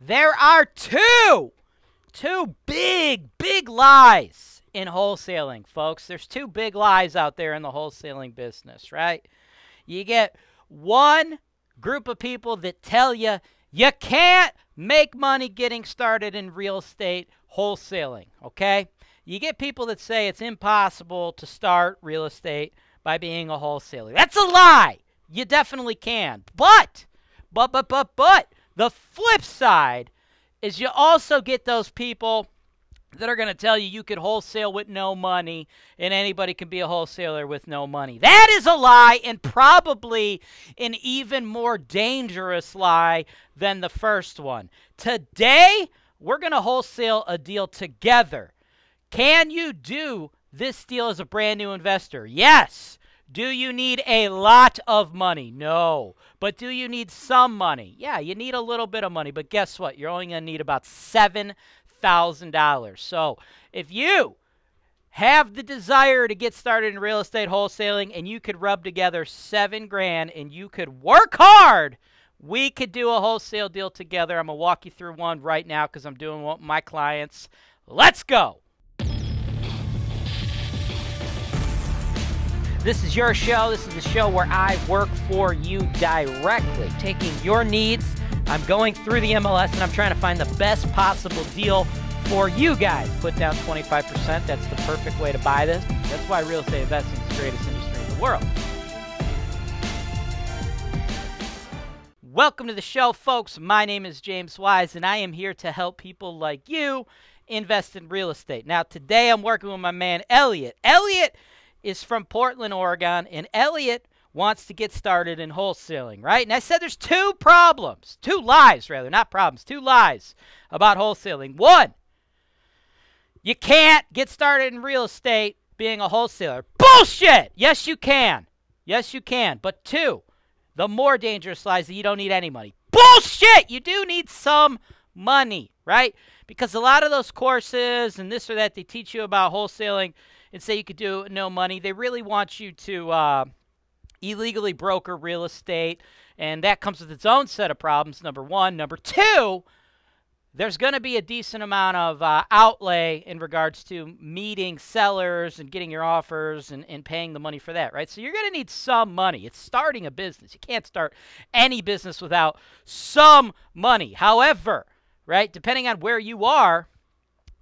There are two, two big, big lies in wholesaling, folks. There's two big lies out there in the wholesaling business, right? You get one group of people that tell you you can't make money getting started in real estate wholesaling, okay? You get people that say it's impossible to start real estate by being a wholesaler. That's a lie. You definitely can. But, but, but, but, but, the flip side is you also get those people that are going to tell you you could wholesale with no money and anybody can be a wholesaler with no money. That is a lie and probably an even more dangerous lie than the first one. Today, we're going to wholesale a deal together. Can you do this deal as a brand new investor? Yes. Do you need a lot of money? No. But do you need some money? Yeah, you need a little bit of money. But guess what? You're only going to need about $7,000. So if you have the desire to get started in real estate wholesaling and you could rub together seven grand and you could work hard, we could do a wholesale deal together. I'm going to walk you through one right now because I'm doing one with my clients. Let's go. This is your show. This is the show where I work for you directly, taking your needs. I'm going through the MLS and I'm trying to find the best possible deal for you guys. Put down 25%. That's the perfect way to buy this. That's why real estate investing is the greatest industry in the world. Welcome to the show, folks. My name is James Wise, and I am here to help people like you invest in real estate. Now, today I'm working with my man, Elliot. Elliot is from Portland, Oregon, and Elliot wants to get started in wholesaling, right? And I said there's two problems, two lies, rather, not problems, two lies about wholesaling. One, you can't get started in real estate being a wholesaler. Bullshit! Yes, you can. Yes, you can. But two, the more dangerous lies that you don't need any money. Bullshit! You do need some money, right? Because a lot of those courses and this or that they teach you about wholesaling and say you could do no money. They really want you to uh, illegally broker real estate, and that comes with its own set of problems. Number one. Number two, there's going to be a decent amount of uh, outlay in regards to meeting sellers and getting your offers and, and paying the money for that, right? So you're going to need some money. It's starting a business. You can't start any business without some money. However, right, depending on where you are,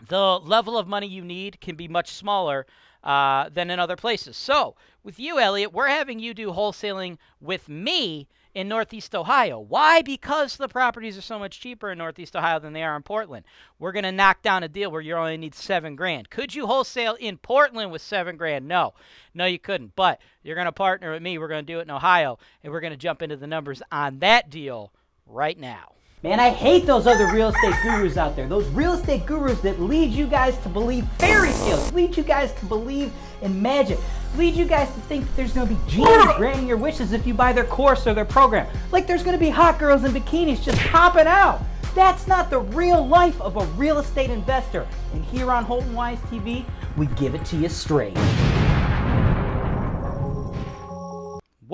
the level of money you need can be much smaller uh, than in other places. So, with you, Elliot, we're having you do wholesaling with me in Northeast Ohio. Why? Because the properties are so much cheaper in Northeast Ohio than they are in Portland. We're going to knock down a deal where you only need seven grand. Could you wholesale in Portland with seven grand? No. No, you couldn't. But you're going to partner with me. We're going to do it in Ohio, and we're going to jump into the numbers on that deal right now. Man, I hate those other real estate gurus out there. Those real estate gurus that lead you guys to believe fairy tales, lead you guys to believe in magic, lead you guys to think that there's gonna be genies granting your wishes if you buy their course or their program. Like there's gonna be hot girls in bikinis just popping out. That's not the real life of a real estate investor. And here on Holton Wise TV, we give it to you straight.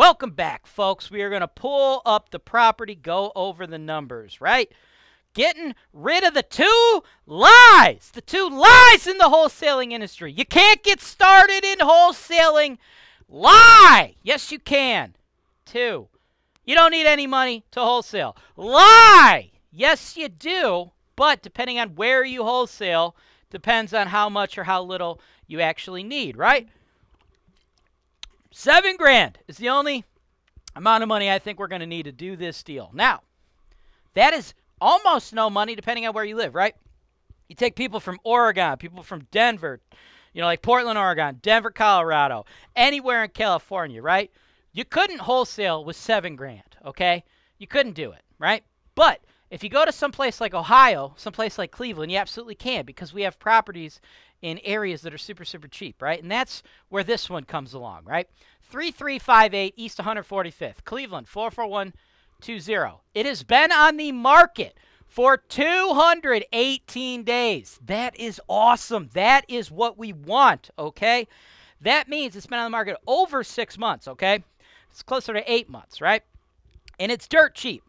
Welcome back, folks. We are going to pull up the property, go over the numbers, right? Getting rid of the two lies, the two lies in the wholesaling industry. You can't get started in wholesaling. Lie. Yes, you can. Two, you don't need any money to wholesale. Lie. Yes, you do. But depending on where you wholesale, depends on how much or how little you actually need, right? Seven grand is the only amount of money I think we're going to need to do this deal. Now, that is almost no money depending on where you live, right? You take people from Oregon, people from Denver, you know, like Portland, Oregon, Denver, Colorado, anywhere in California, right? You couldn't wholesale with seven grand, okay? You couldn't do it, right? But if you go to some place like Ohio, some place like Cleveland, you absolutely can because we have properties in areas that are super, super cheap, right? And that's where this one comes along, right? 3358 East 145th, Cleveland 44120. It has been on the market for 218 days. That is awesome. That is what we want, okay? That means it's been on the market over six months, okay? It's closer to eight months, right? And it's dirt cheap.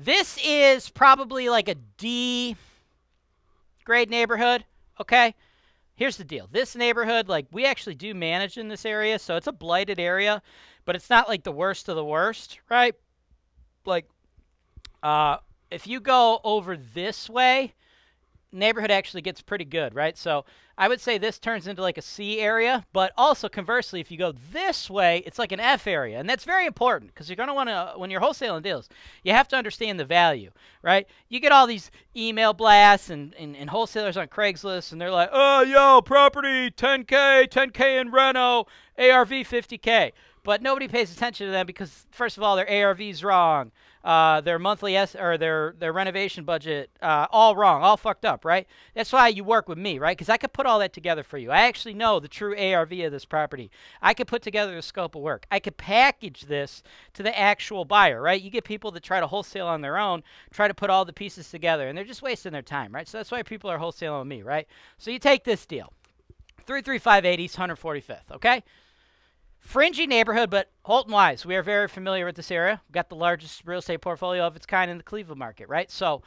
This is probably like a D grade neighborhood, okay? Here's the deal. This neighborhood, like we actually do manage in this area, so it's a blighted area, but it's not like the worst of the worst, right? Like uh if you go over this way, neighborhood actually gets pretty good, right? So I would say this turns into like a C area, but also conversely, if you go this way, it's like an F area. And that's very important because you're going to want to, when you're wholesaling deals, you have to understand the value, right? You get all these email blasts and, and, and wholesalers on Craigslist, and they're like, oh, yo, property 10K, 10K in Reno, ARV 50K. But nobody pays attention to them because, first of all, their ARV's wrong uh, their monthly S or their their renovation budget uh, all wrong, all fucked up, right? That's why you work with me, right? Because I could put all that together for you. I actually know the true ARV of this property. I could put together the scope of work. I could package this to the actual buyer, right? You get people that try to wholesale on their own, try to put all the pieces together, and they're just wasting their time, right? So that's why people are wholesaling with me, right? So you take this deal, three three five eight East 145th, okay? Fringy neighborhood, but Holton Wise, we are very familiar with this area. We've got the largest real estate portfolio of its kind in the Cleveland market, right? So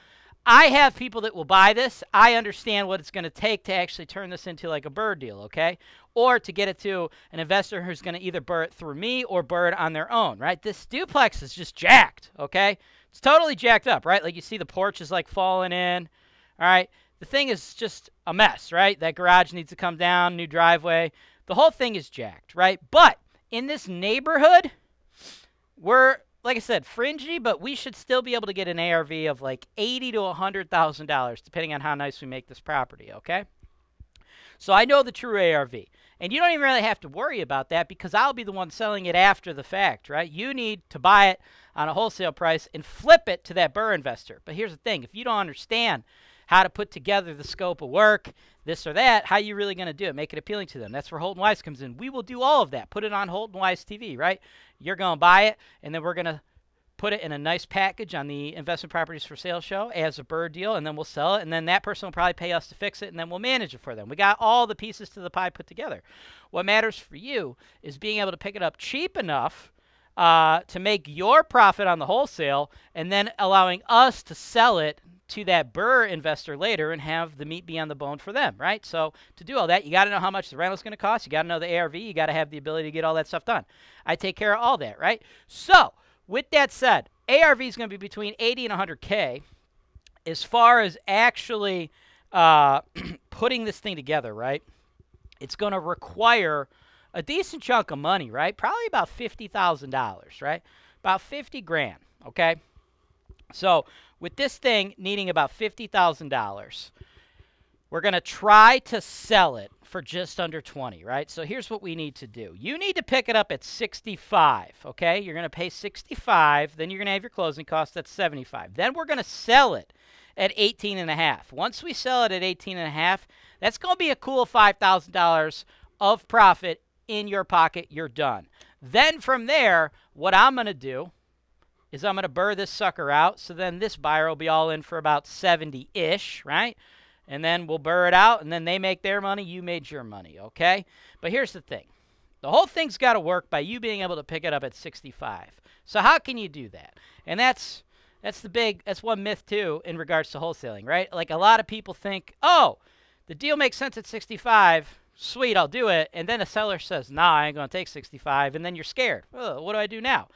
I have people that will buy this. I understand what it's going to take to actually turn this into like a BRRRR deal, okay? Or to get it to an investor who's going to either BRRRR it through me or BRRRR it on their own, right? This duplex is just jacked, okay? It's totally jacked up, right? Like you see the porch is like falling in, all right? The thing is just a mess, right? That garage needs to come down, new driveway. The whole thing is jacked, right? But in this neighborhood, we're like I said, fringy, but we should still be able to get an ARV of like eighty to hundred thousand dollars, depending on how nice we make this property. Okay. So I know the true ARV. And you don't even really have to worry about that because I'll be the one selling it after the fact, right? You need to buy it on a wholesale price and flip it to that BRRRR investor. But here's the thing if you don't understand how to put together the scope of work, this or that, how you really going to do it? Make it appealing to them. That's where Holton Wise comes in. We will do all of that. Put it on Holton Wise TV, right? You're going to buy it, and then we're going to put it in a nice package on the investment properties for sale show as a BRRRR deal, and then we'll sell it, and then that person will probably pay us to fix it, and then we'll manage it for them. We got all the pieces to the pie put together. What matters for you is being able to pick it up cheap enough uh, to make your profit on the wholesale, and then allowing us to sell it to that BRRRR investor later and have the meat be on the bone for them, right? So to do all that, you got to know how much the rental is going to cost. You got to know the ARV. You got to have the ability to get all that stuff done. I take care of all that, right? So with that said, ARV is going to be between 80 and 100K. As far as actually uh, putting this thing together, right? It's going to require a decent chunk of money, right? Probably about $50,000, right? About 50 grand, okay? So with this thing needing about $50,000, we're going to try to sell it for just under 20, right? So here's what we need to do. You need to pick it up at 65, okay? You're going to pay 65, then you're going to have your closing costs at 75. Then we're going to sell it at 18 and a half. Once we sell it at 18 and a half, that's going to be a cool $5,000 of profit in your pocket. You're done. Then from there, what I'm going to do is I'm going to BRRRR this sucker out. So then this buyer will be all in for about 70-ish, right? And then we'll BRRRR it out, and then they make their money, you made your money, okay? But here's the thing. The whole thing's got to work by you being able to pick it up at 65. So how can you do that? And that's that's the big that's one myth too in regards to wholesaling, right? Like a lot of people think, "Oh, the deal makes sense at 65. Sweet, I'll do it." And then a seller says, "Nah, I ain't going to take 65." And then you're scared. Oh, what do I do now?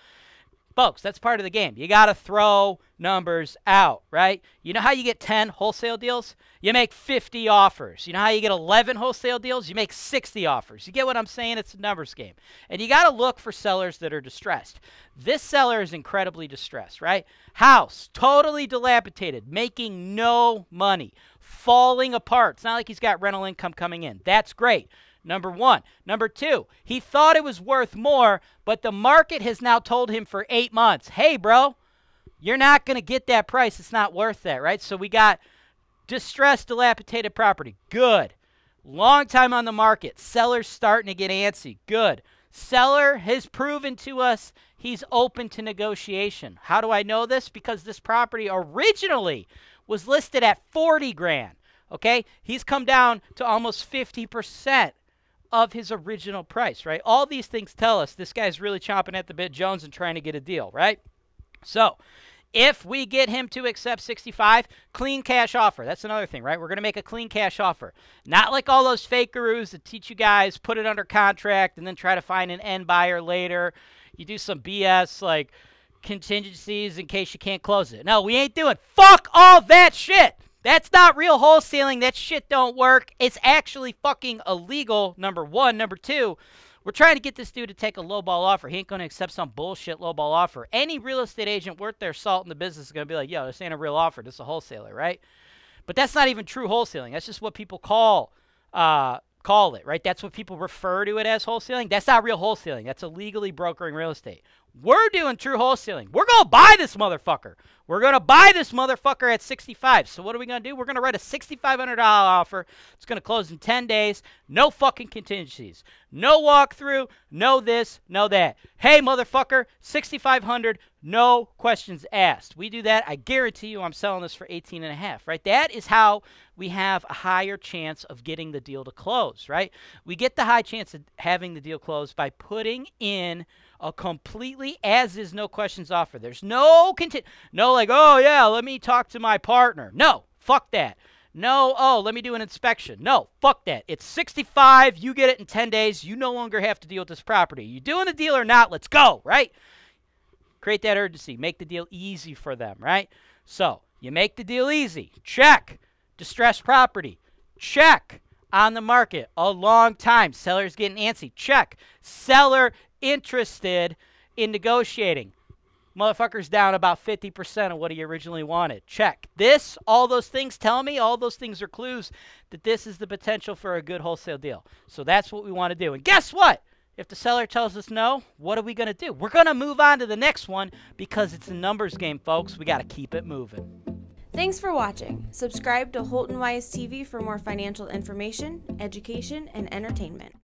Folks, that's part of the game. You got to throw numbers out, right? You know how you get 10 wholesale deals? You make 50 offers. You know how you get 11 wholesale deals? You make 60 offers. You get what I'm saying? It's a numbers game. And you got to look for sellers that are distressed. This seller is incredibly distressed, right? House, totally dilapidated, making no money, falling apart. It's not like he's got rental income coming in. That's great. Number one. Number two, he thought it was worth more, but the market has now told him for eight months, hey, bro, you're not going to get that price. It's not worth that, right? So we got distressed, dilapidated property. Good. Long time on the market. Seller's starting to get antsy. Good. Seller has proven to us he's open to negotiation. How do I know this? Because this property originally was listed at 40 grand. Okay? He's come down to almost 50% of his original price, right? All these things tell us this guy's really chomping at the bit Jones and trying to get a deal, right? So, If we get him to accept 65, clean cash offer. That's another thing, right? We're going to make a clean cash offer. Not like all those fake gurus that teach you guys put it under contract and then try to find an end buyer later. You do some BS like contingencies in case you can't close it. No, we ain't doing fuck all that shit. That's not real wholesaling. That shit don't work. It's actually fucking illegal, number one. Number two, we're trying to get this dude to take a lowball offer. He ain't going to accept some bullshit lowball offer. Any real estate agent worth their salt in the business is going to be like, yo, this ain't a real offer. This is a wholesaler, right? But that's not even true wholesaling. That's just what people call uh, call it, right? That's what people refer to it as wholesaling. That's not real wholesaling. That's illegally brokering real estate. We're doing true wholesaling. We're going to buy this motherfucker. We're going to buy this motherfucker at 65. So what are we going to do? We're going to write a $6,500 offer. It's going to close in 10 days. No fucking contingencies. No walkthrough. No this. No that. Hey, motherfucker, 6500 no questions asked. We do that. I guarantee you I'm selling this for 18 and a half, right? That is how we have a higher chance of getting the deal to close, right? We get the high chance of having the deal closed by putting in a completely as is no questions offer. There's no content no like, "Oh yeah, let me talk to my partner." No, fuck that. No, oh, let me do an inspection. No, fuck that. It's 65, you get it in 10 days. You no longer have to deal with this property. You doing the deal or not? Let's go, right? Create that urgency. Make the deal easy for them, right? So, you make the deal easy. Check. Distressed property. Check. On the market a long time. Seller's getting antsy. Check. Seller interested in negotiating. Motherfucker's down about 50% of what he originally wanted. Check. This, all those things tell me, all those things are clues that this is the potential for a good wholesale deal. So that's what we want to do. And guess what? If the seller tells us no, what are we going to do? We're going to move on to the next one because it's a numbers game, folks. We got to keep it moving. Thanks for watching. Subscribe to Holton Wise TV for more financial information, education, and entertainment.